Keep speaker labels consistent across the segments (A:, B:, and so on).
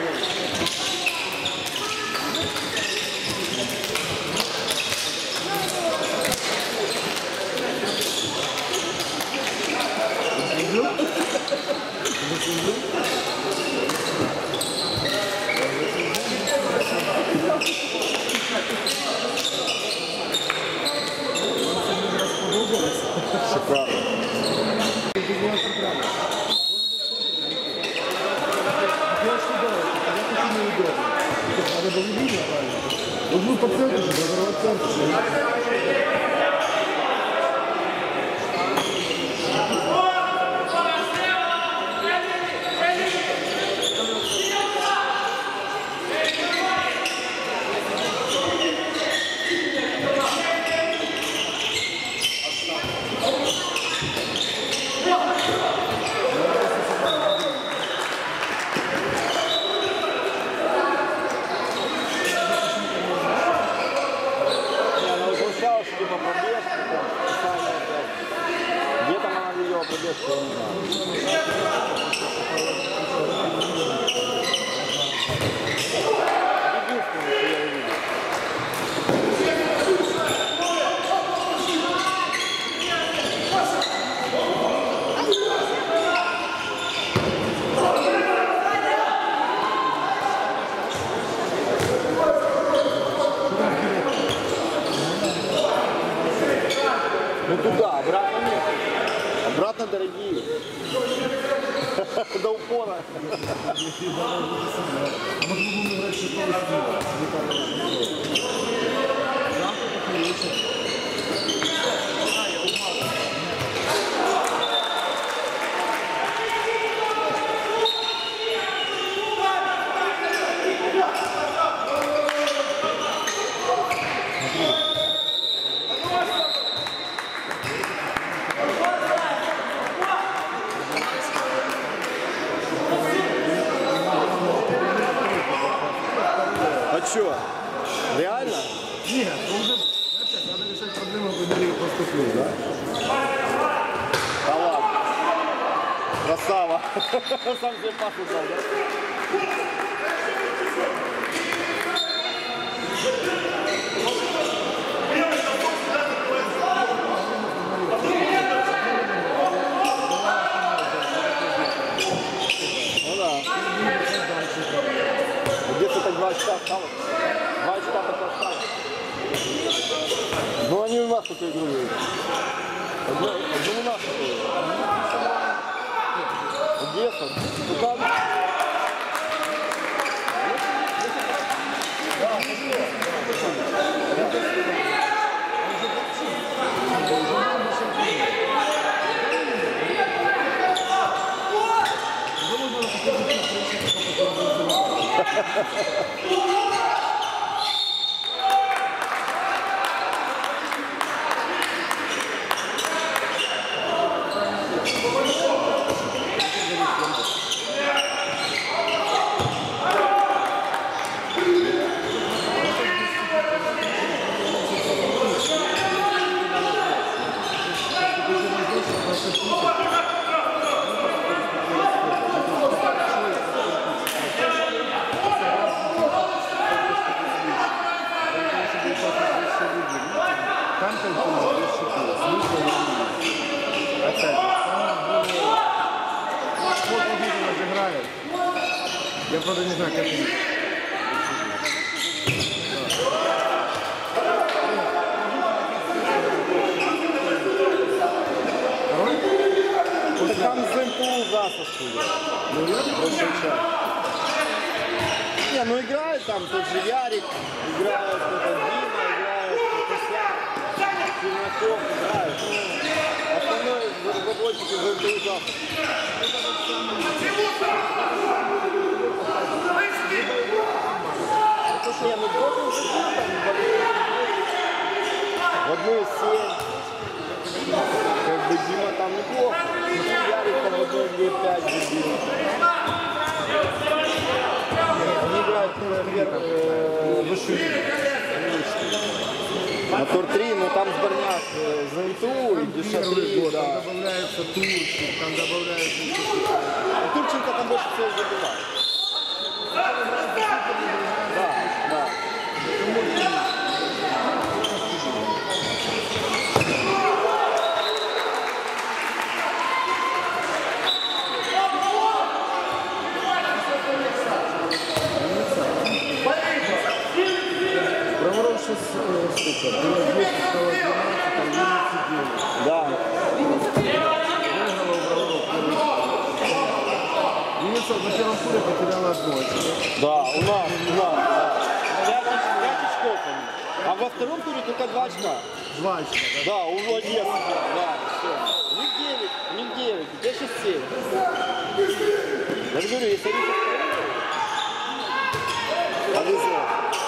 A: Thank you. Правда не знаю, как.
B: Так там МПУ засос
A: Ну.
B: Не, ну играет там тот же Ярик, играет кто-то Дима, играет Косяк, Сильняков, играет. Основной разработчик из МПУ засос. Не, ну кто-то уже был там в одной из семь. Как бы Дима там неплохо. Ярик там в одной где пять забил. Они играют, э, высшую лигу. Мотор 3, но там сборняк э, ЗНТУ и ДШ-3,
A: год, там
B: да.
A: добавляется Турчик, там добавляется...
B: А Турченко там больше всего забивает. Да, да.
A: Проворот 6, сколько? Было 10, стало 12, 11, 9.
B: Да.
A: Алиса в первом туре потеряла одно.
B: Да, у нас, у нас. Да. 5, 5. А во втором туре только 2 очка.
A: 2 очка, да?
B: У Одессы. Да, все. Миг 9, миг 9, где 6 7. Я же говорю, если Алиса... Алиса...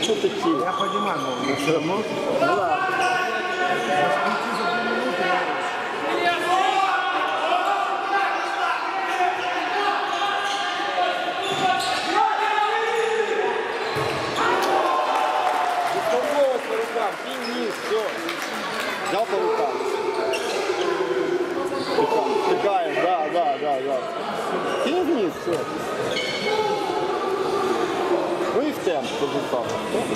B: хочу такие. Я
A: понимаю, но все равно. produção.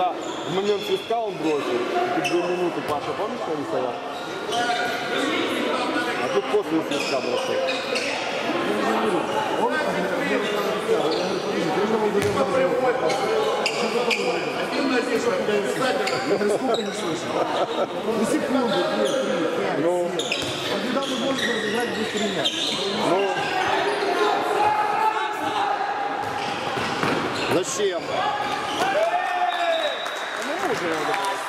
A: когда в момент свистка он бросил, и две минуты Паша, помнишь, что они стоят? А тут после свистка бросил.
B: Ну, секунду, две, три, пять,
A: ну,
B: А когда мы можем разыграть быстрее?
A: Ну, зачем? Israel.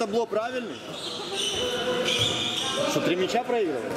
A: табло правильный? Что, три мяча проигрывали?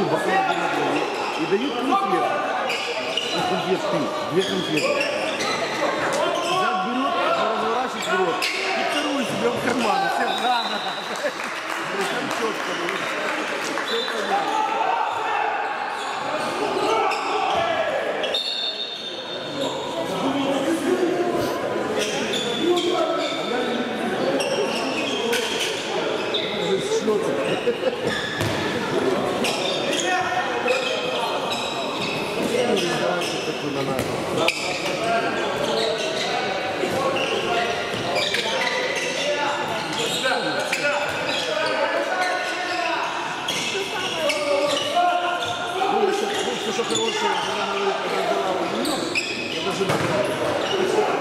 A: Они, ну, баклав виноград и дают конфеты. Ну, конфетки, две конфеты. Взять берет, разворачивает в рот и вторую себе в карман. Все рано. Там четко, все понятно. Шлёпает. Ну, если все, что хорошее, она говорит, когда взяла у нее, это же И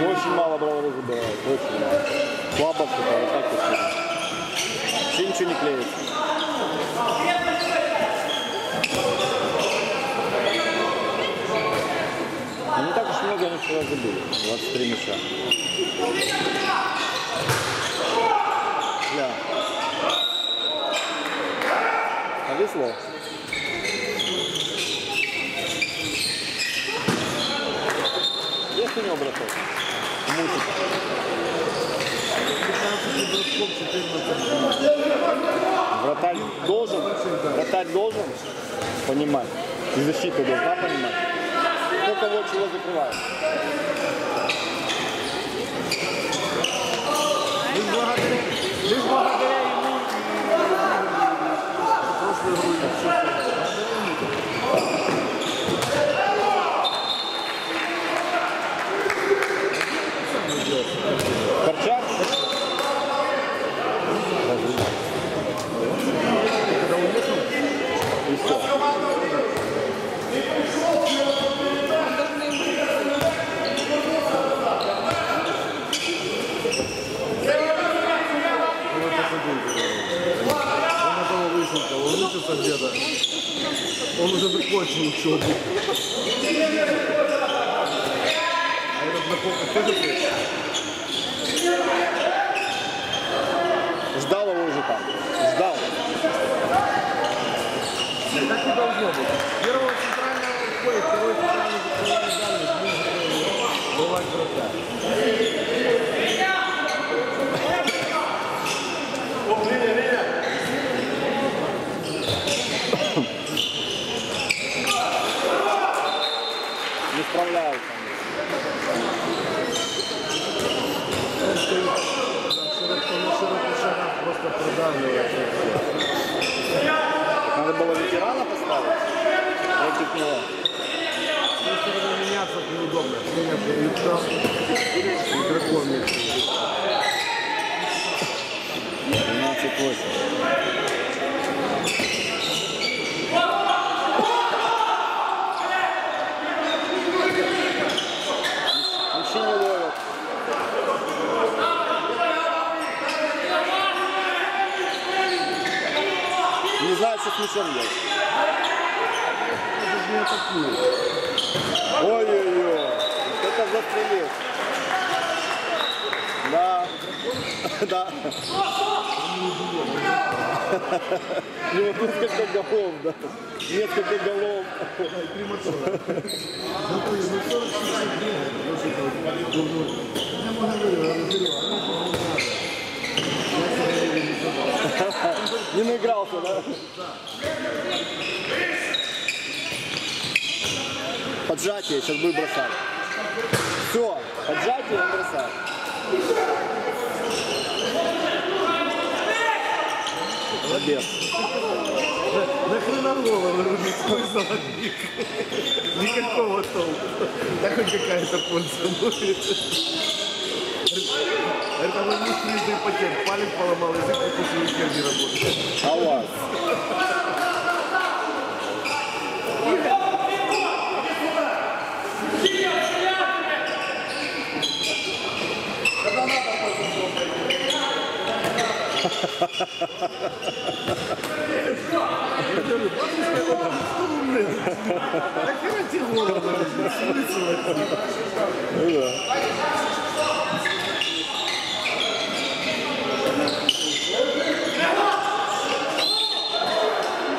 B: Очень мало бровары забирает, очень мало. Слабо что-то, вот так вот. Вообще ничего не клеится. Не так уж много они вчера забили. 23 мяча. Повезло. Есть у него браток? Мультик.
A: 15 братков, 14
B: Вратарь должен, вратарь должен понимать. И защита должна понимать. Кто кого чего закрывает.
A: Лишь благодаря, лишь и прошлую игру я все
B: Корчак?
A: Когда уехал,
B: И все.
A: ну это посмотрите. Он на того выселка, он учится где-то. Он уже закончил учебу. А этот знакомый тоже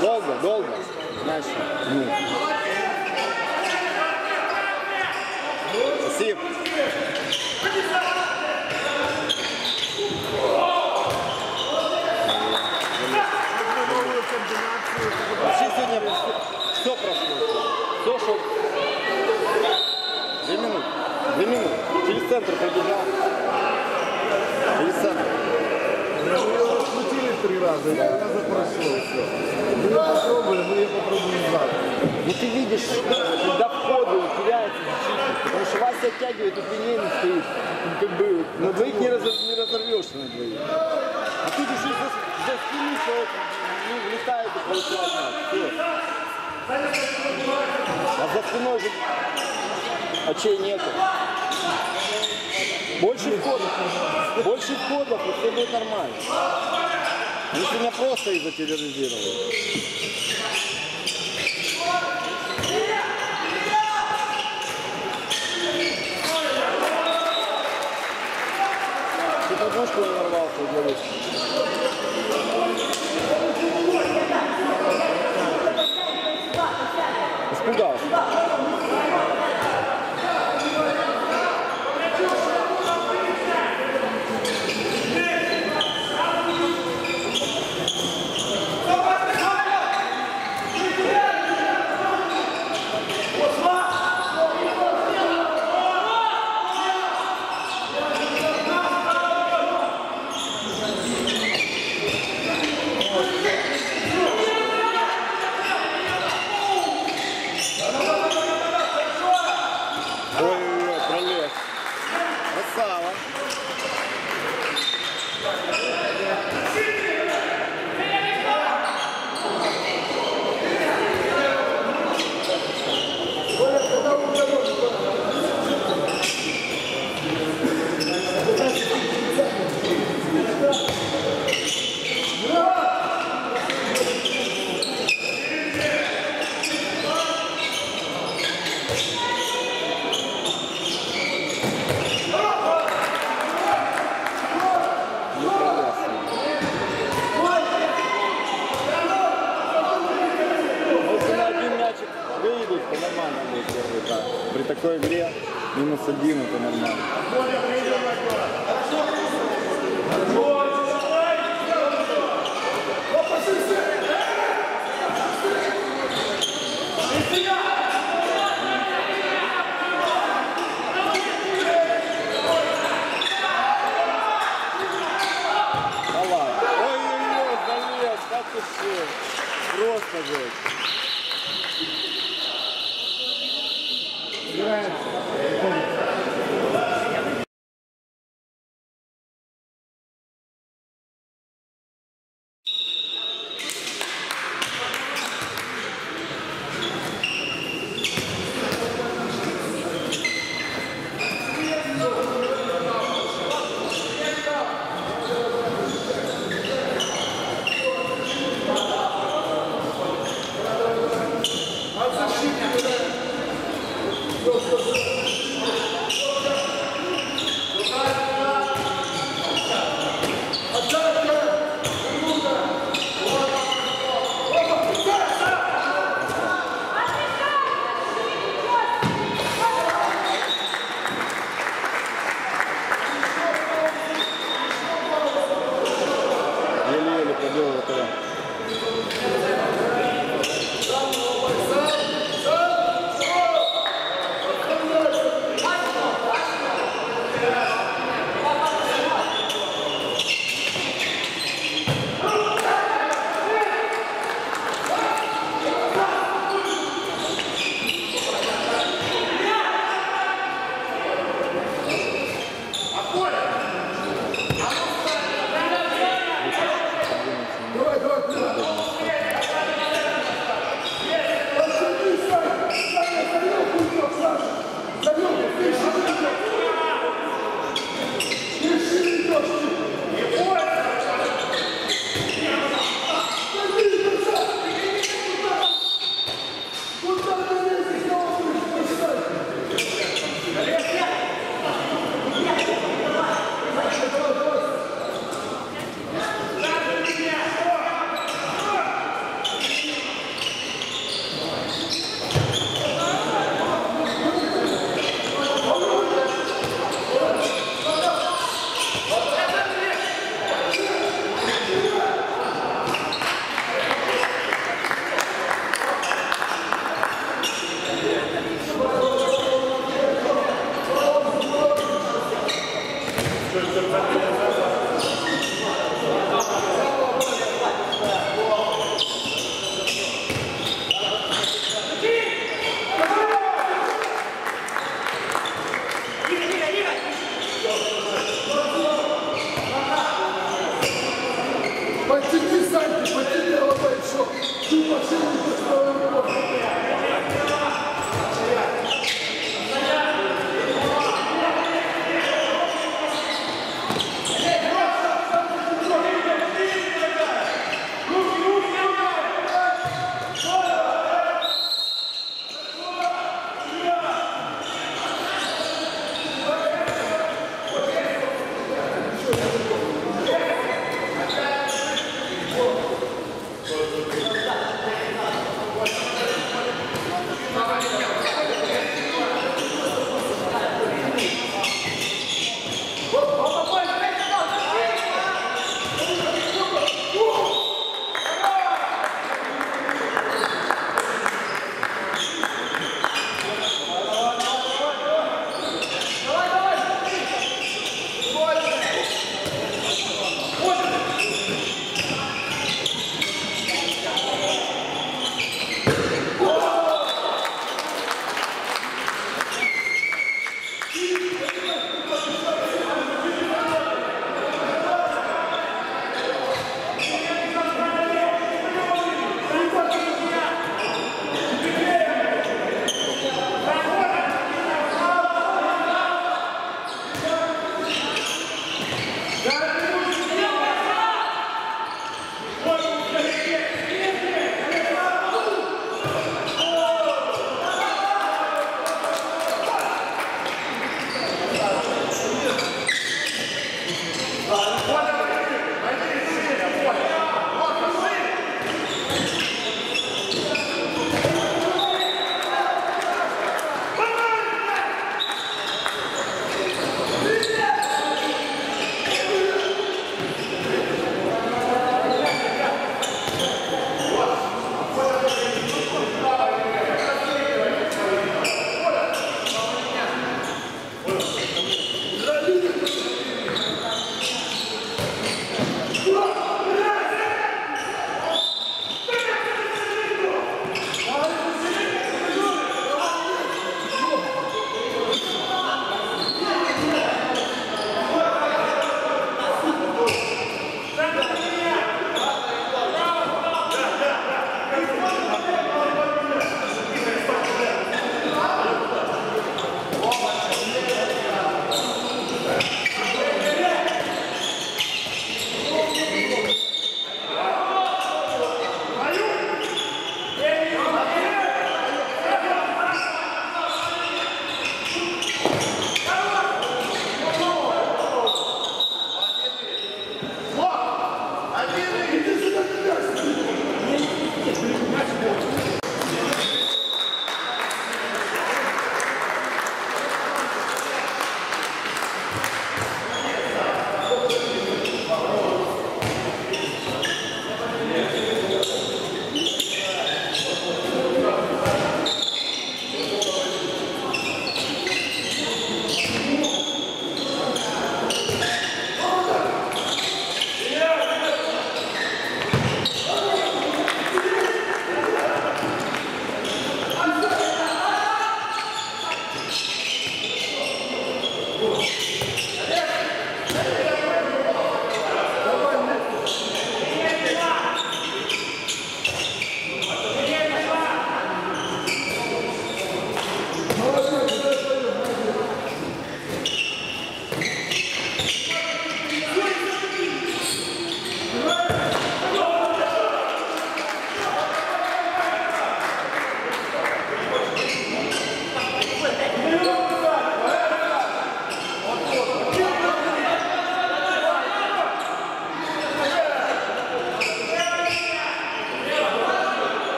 B: Долго, долго. Значит, ну. Спасибо.
A: Новую комбинацию.
B: Вообще сегодня все прошло. Все, что... Две минуты. Две минуты. Через центр центр.
A: Мы ее раскрутили три раза, и три раза прошло все. Мы ее попробуем, мы ее попробуем завтра.
B: Ну ты видишь, когда входу теряется защитник, потому что Вася оттягивает, и ней не стоит. Ну, Как бы на двоих не, разор- не разорвешься на двоих. А тут еще за, за спину человек ну, летает и получает мяч. Всё. А за спиной же очей нету. Больше входов, больше входов, и все будет нормально. Они сегодня просто их затерроризировали. Ты подушку не ворвался, говоришь. Испугался.
A: Еще. Ты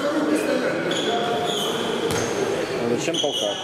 C: за руки стоять?
B: А зачем толкать?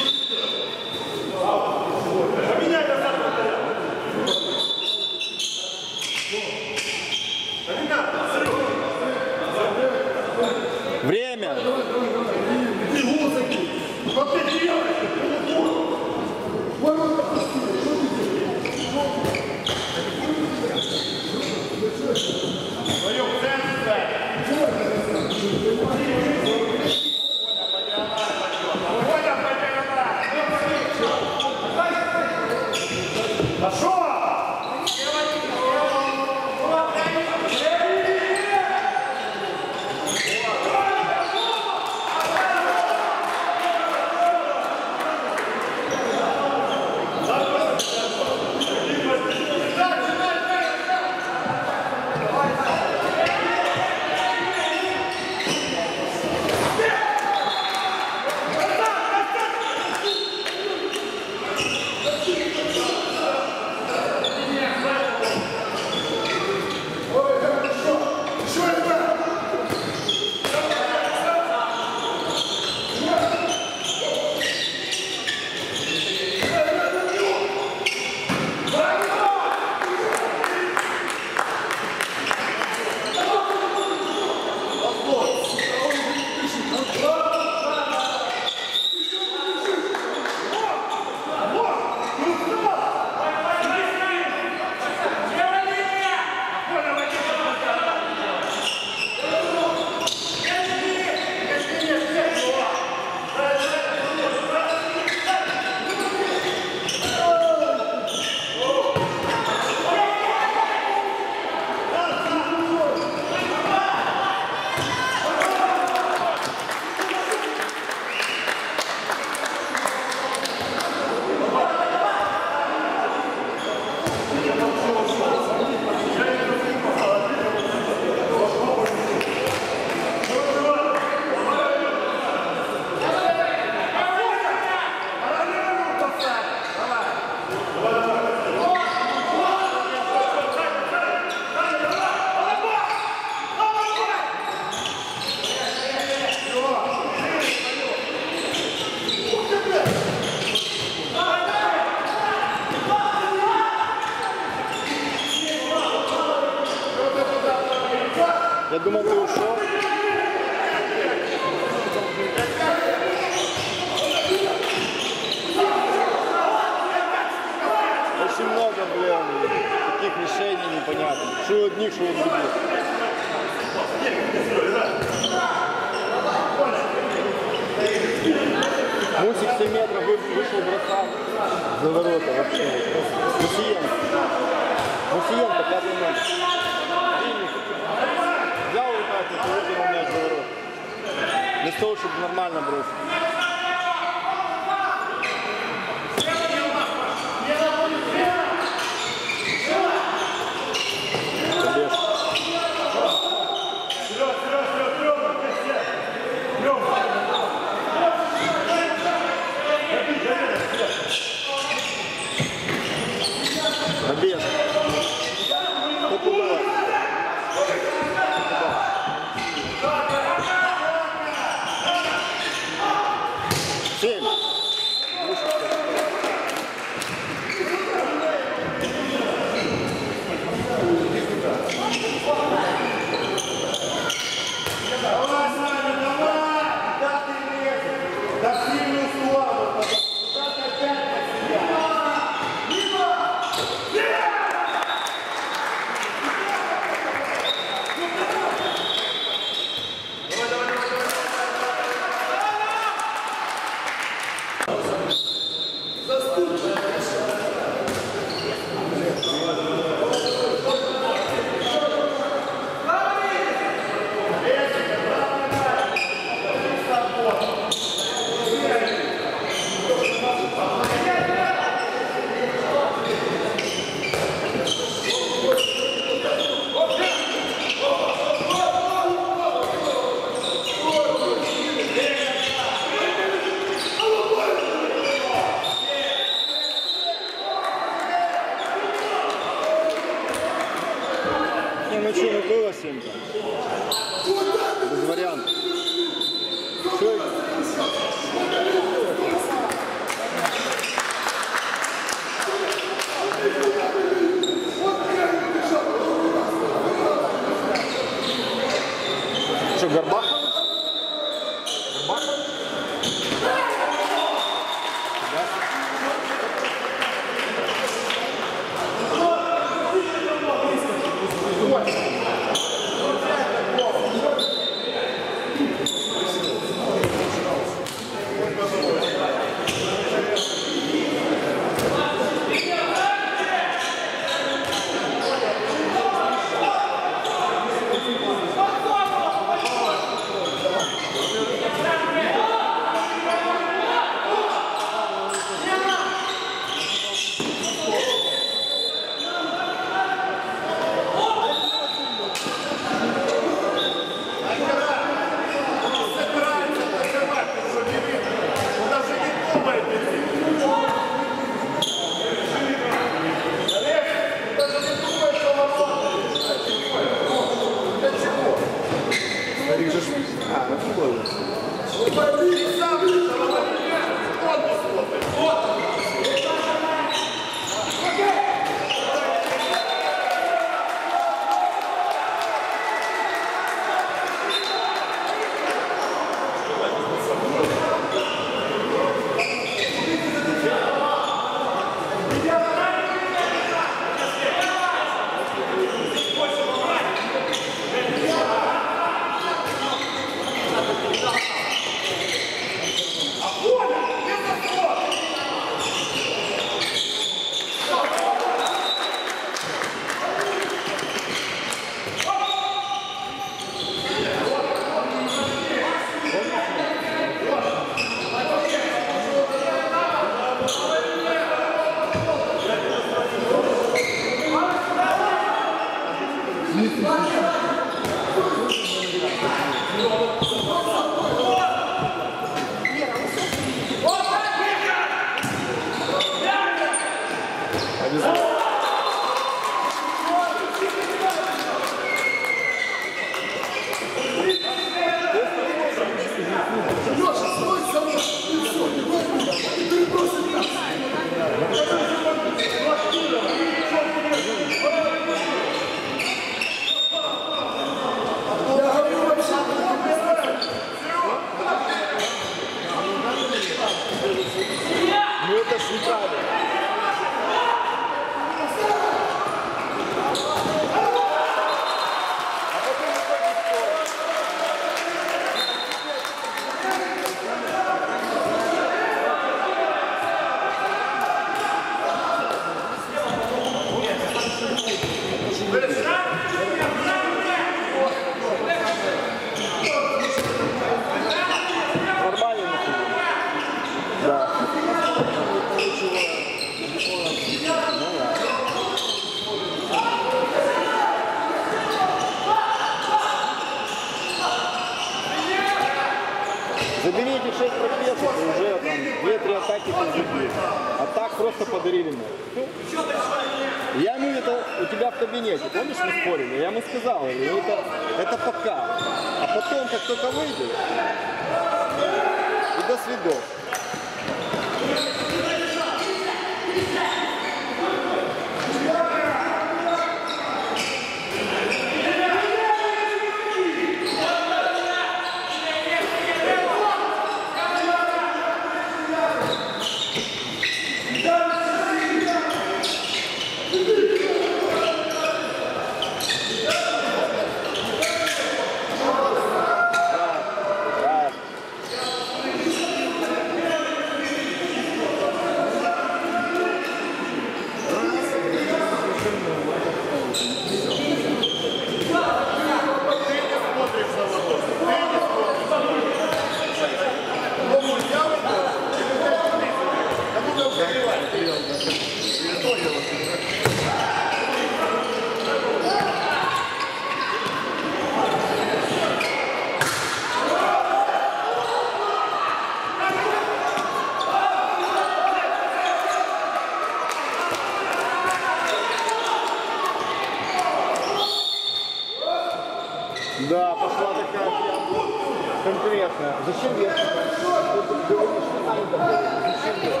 B: Конкретная. Зачем вверх? Ты говоришь, что там такое? Зачем вверх?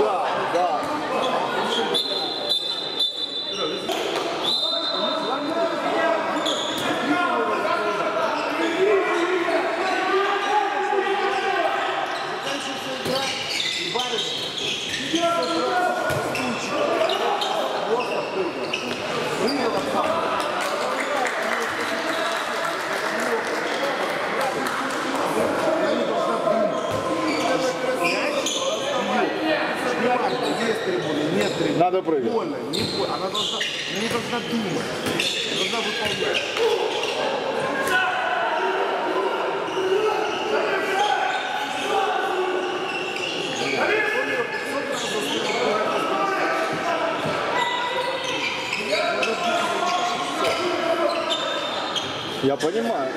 B: Да, да.
A: Есть трибуны, нет трибуны.
B: Надо прыгать.
A: Больно, не больно. Она должна, она не должна думать. Должна выполнять.
B: Я понимаю.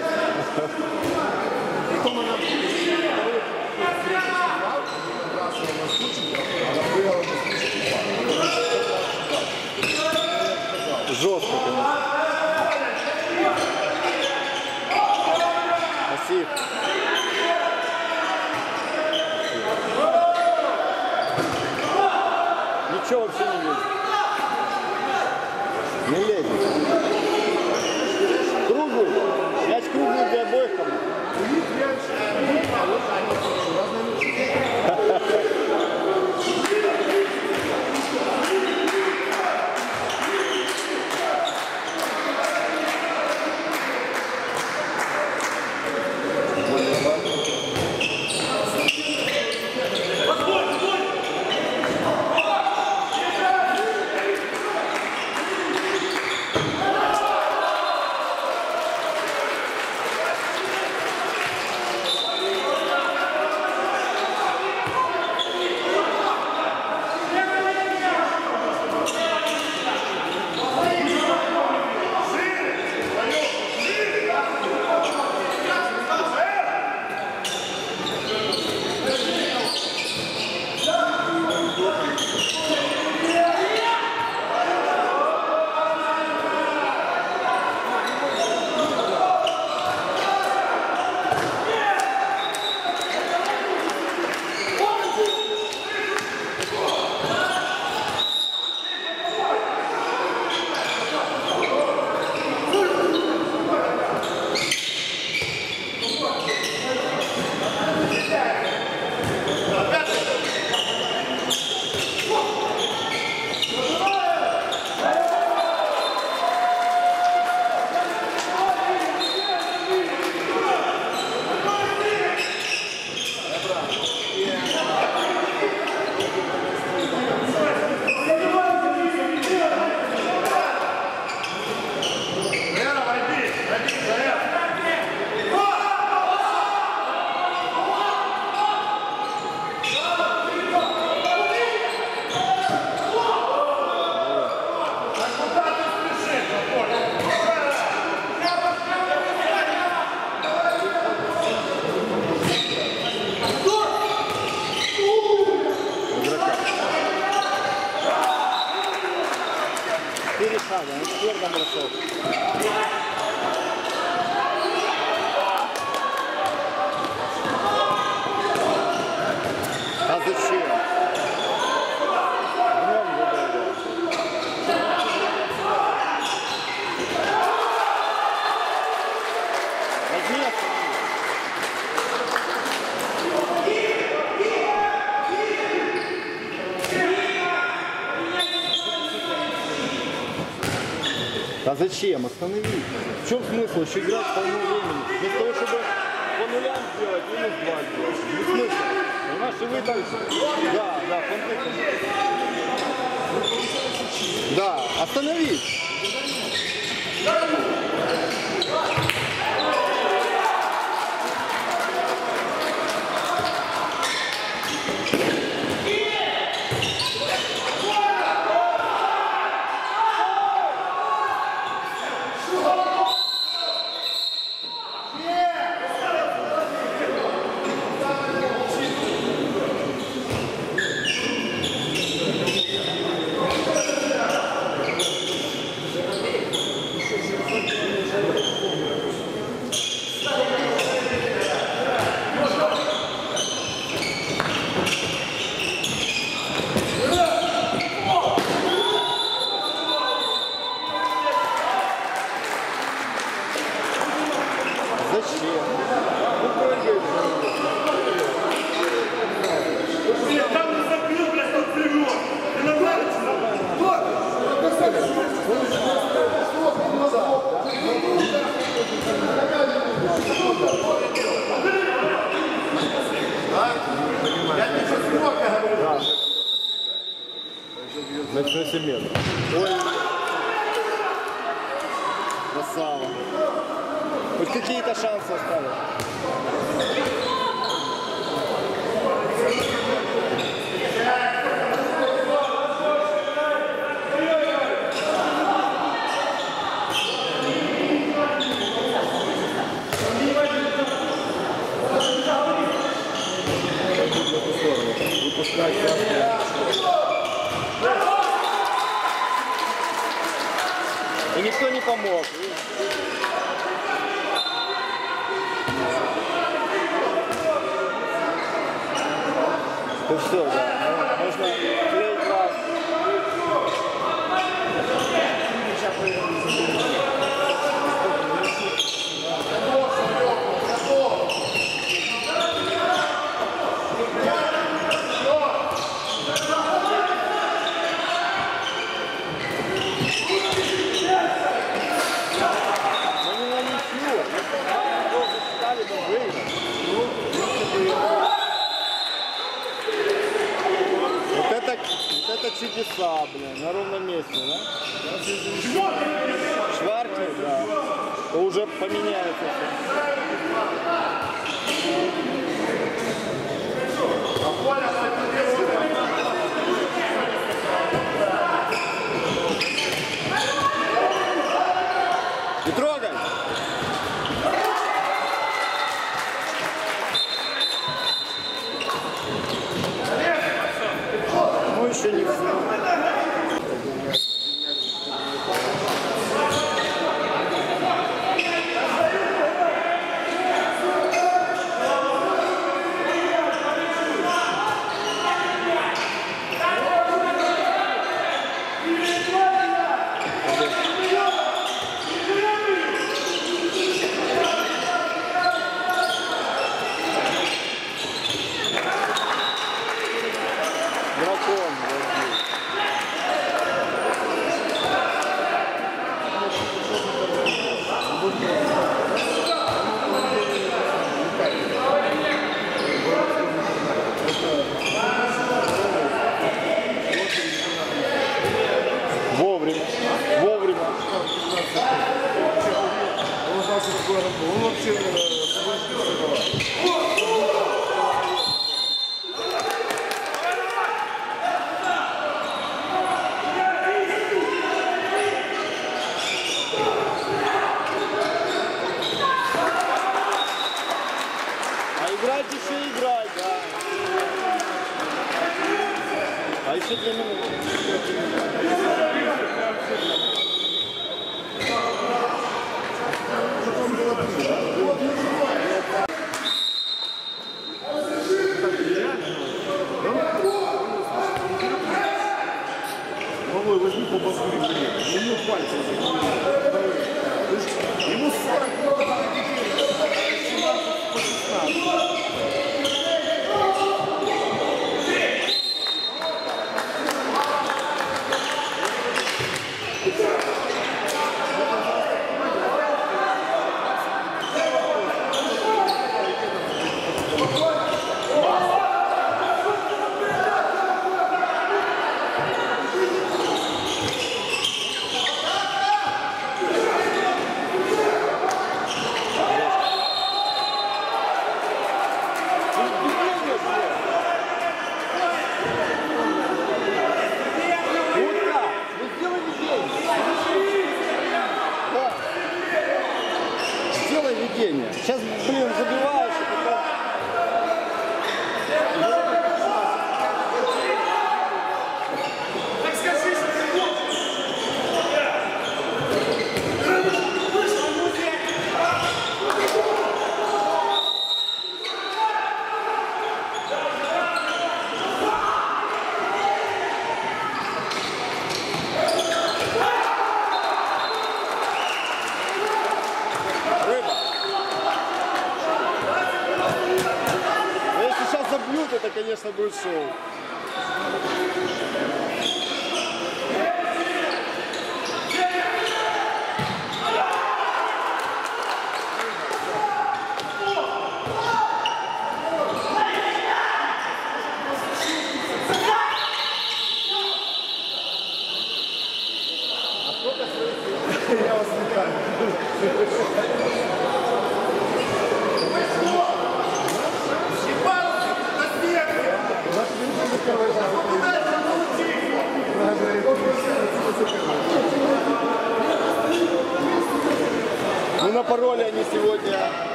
A: Derecha,
B: la izquierda en. Зачем? Останови. В чем смысл еще играть полно времени? Вместо того, чтобы по нулям сделать, минус два сделать. Не смысл. Понимаешь, и вы так... Да, да, понты. Да, остановись. Зачем? Ну, прыгай.
D: Там не забил, блядь, тот привел. Ты нормально?
B: На 8 метров. Ой. Красава. Хоть какие-то шансы остались. И никто не помог. Ну что, да, ну, можно клеить вас. Ну не на ничью. Если бы стали бы выиграть. Ну, в принципе, Вот это, вот это чудеса, блин, на ровном месте, да? Шварки, да. То уже поменяется все.